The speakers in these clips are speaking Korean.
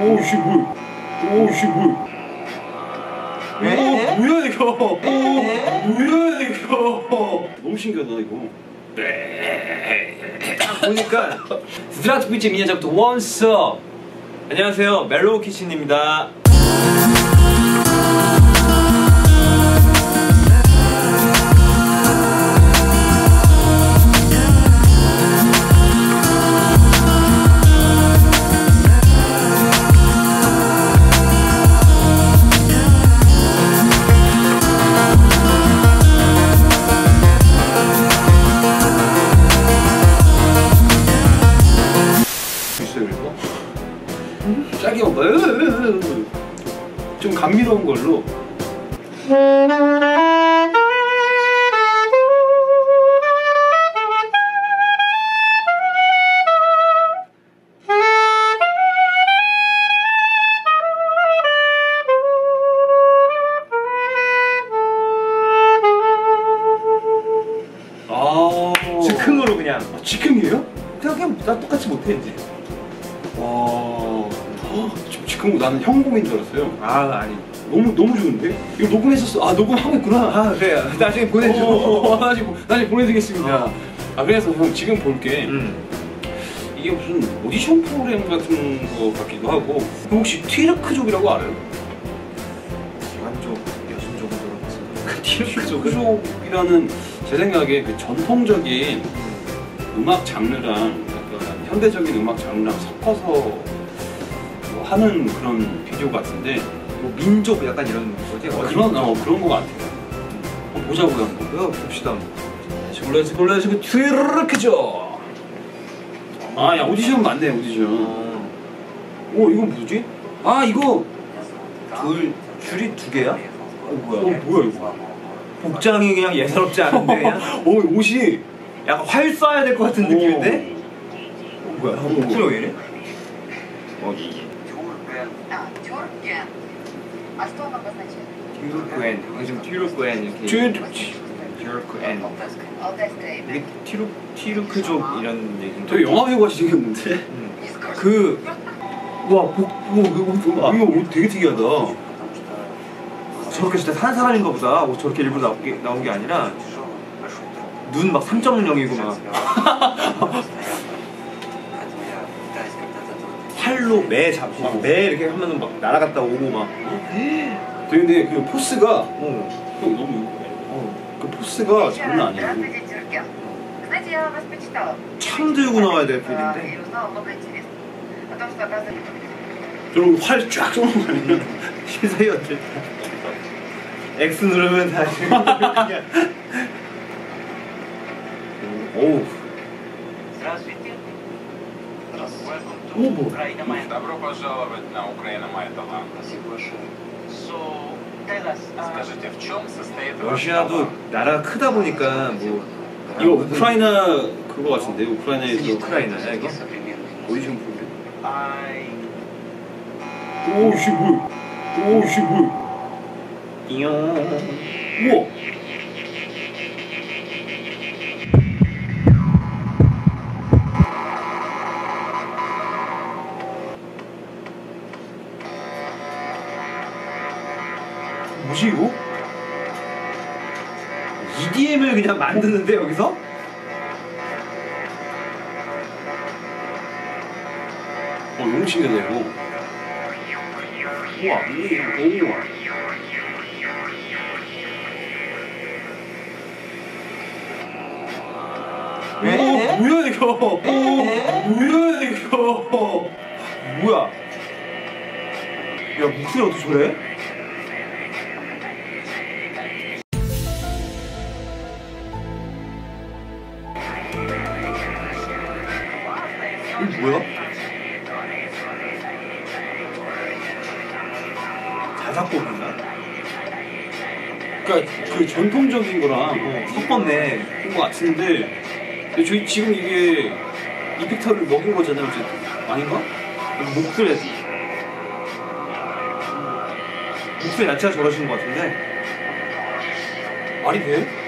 오씨 뭐야 오씨 뭐야 에? 오 뭐야 이거? 오 뭐야 이거? 너무 신기하다 이거. 보니까 스트라트 비치 미니어처부터 원서 안녕하세요. 멜로우 키친입니다 먹어 좀 감미로운 걸로? 아. 즉흥으로 그냥. 아, 즉흥이에요? 그냥 그냥 나 똑같이 못해 이제. 와 지금 즉흥 나는 현금인 줄 알았어요 아 아니 너무 너무 좋은데? 이거 녹음했었어. 아 녹음하고 있구나. 아 그래 나중에 보내줘 어, 나중에 보- 나중에 보내드리겠습니다. 아 그래서 형 지금 볼게 음. 이게 무슨 오디션 프로그램 같은 거 같기도 하고 형 혹시 티르크족이라고 알아요? 완쪽 여신족으로 들어갔어 티르크족이라는 제 생각에 그 전통적인 음악 장르랑 약간 현대적인 음악 장르랑 섞어서 뭐 하는 그런 비디오 같은데 뭐 민족 약간 이런 거지 어, 그런 어, 그런 거 같아요. 한번 보자고요 한번. 야 봅시다 골라지 골라지 그 트위르크죠. 아 야 오디션 맞네 오디션. 어. 오 이건 뭐지? 아 이거 둘 줄이 두 개야? 어 뭐야? 어 뭐야 이거? 복장이 그냥 예사롭지 않은데 그냥 오 옷이 약간 활 쏴야 될 것 같은 느낌인데? 어, 뭐야? 어, 목소리가 왜 이래? 어, Тюрген. А что он обозначает? 티루크엔 여기 지금 티루크엔 이렇게 튜- 티루크엔 Алтайское. Алтайское имя. 이게 티루 티루크족 이런 얘기인데 되게 영화 배우 같이 생겼는데? 음. Не скажу. 그 와, 복, 오, 이거 옷, 와, 이거 옷 되게 특이하다. 저렇게 진짜 사는 사람인가 보다 뭐 저렇게 일부러 나온 게, 나온 게 아니라 눈 막 3.0이고 막 칼로 매 잡고 막 매 이렇게 하면 막 날아갔다 오고 막. 되게 근데 그 포스가 어, 형 너무 어, 그 포스가 장난 아니야 참 들고 나와야 될 필인데. 그리고 활쫙 쏘는 거 아니야? 시사이었지 X 누르면 다시. 그냥. 어우. Здравствуйте. Welcome to О, бог. Ukraine, my Добро пожаловать на Украину, моя талант. Спасибо большое. So, tell us, uh, Скажите, в чем состоит ваш 러시아도 талант? 나라가 크다 보니까 뭐 이거 우크라이나 그거 같은데 우크라이나에서 우크라이나야 이거? 오디션 프로그램. I 오씨 뭐야? 오씨 뭐야? 띠용 우와. 뭐지 이거? EDM을 그냥 만드는데 여기서? 어 너무 신기하다 이거. 우와 이거 우와. 에? 오 뭐야 이거? 오 뭐야 이거? 뭐야? 야 목소리 어떻게 저래? 이게 뭐야? 자작곡인가? 그러니까 그 전통적인 거랑 섞었네. 그런 거 같은데 근데 저희 지금 이게 이펙터를 먹인 거잖아요 어쨌든 아닌가? 목소리 목소리 자체가 저러신 것 같은데 말이 돼?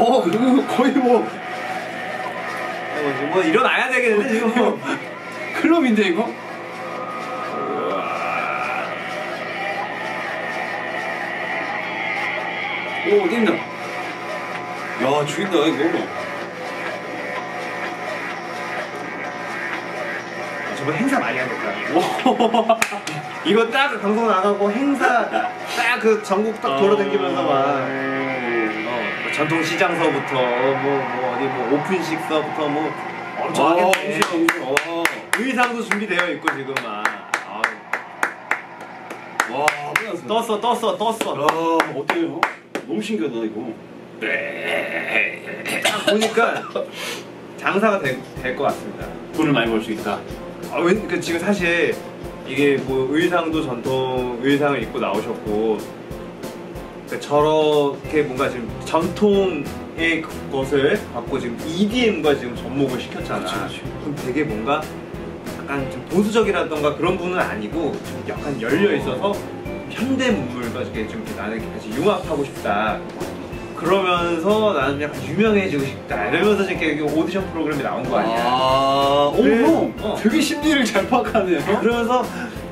오 어, 이거 거의 뭐 어, 뭐 일어나야 되겠는데 지금 뭐. 클럽인데 이거? 오, 뛴다. 야, 죽인다, 이거. 저번 행사 많이. 와. 이거 딱 방송 나가고 행사 딱 그 전국 딱 돌아다니면서 막 어, 뭐 전통시장서부터 뭐, 뭐 어디 뭐 오픈식서부터 뭐 엄청 와, 하겠네. 엄청. 와. 의상도 준비되어 있고 지금 막 아유, 와. 떴어 떴어 떴어 야, 어때요? 너무 신기하다, 이거. 딱 보니까 장사가 될 것 같습니다. 돈을 많이 벌 수 있다. 아, 왜, 그 지금 사실 이게 뭐 의상도 전통 의상을 입고 나오셨고 그러니까 저렇게 뭔가 지금 전통의 것을 갖고 지금 EDM과 지금 접목을 시켰잖아. 그치, 그치. 그럼 되게 뭔가 약간 좀 보수적이라던가 그런 분은 아니고 좀 약간 열려 있어서 현대 문물과 이렇게 좀 나는 같이 융합하고 싶다. 그러면서 나는 약간 유명해지고 싶다. 이러면서 이렇게 오디션 프로그램이 나온 거 아니야. 아, 오, 그래. 형. 어. 되게 심리를 잘 파악하네요. 그러면서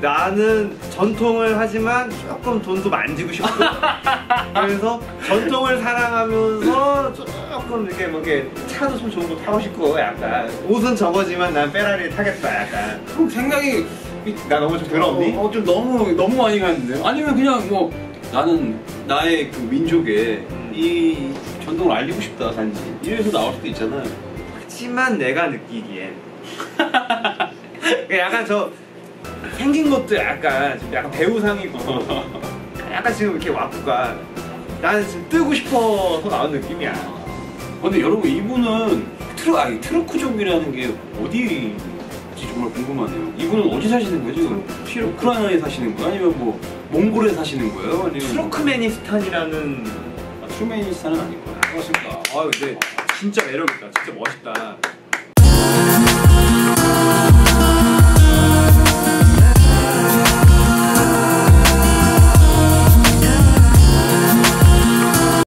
나는 전통을 하지만 조금 돈도 만지고 싶고 그래서 전통을 사랑하면서 조금 이렇게 뭐 이렇게 차도 좀 좋은 거 타고 싶고 약간 옷은 저거지만 난 페라리를 타겠다 약간 형 생각이 나 너무 좀 더럽니? 어, 좀 너무 너무 많이 가는데요. 아니면 그냥 뭐 나는 나의 그 민족의 음. 이 전통을 알리고 싶다 단지 이래서 나올 수도 있잖아요. 하지만 내가 느끼기엔 약간 저 생긴 것도 약간 좀 약간 배우상이고 약간 지금 이렇게 와꾸가 나는 지금 뜨고 싶어서 나온 느낌이야 근데 여러분 이분은 트루 아니 트루크족이라는 게 어디지 정말 궁금하네요. 이분은 어디 사시는 거죠? 트루- 우크라이나에 사시는 거예요? 아니면 뭐 몽골에 사시는 거예요? 아니면 트루크메니스탄이라는 뭐, 아, 투메니스탄은 아닐 거예요. 그렇습니까? 아 근데 진짜 매력있다 진짜 멋있다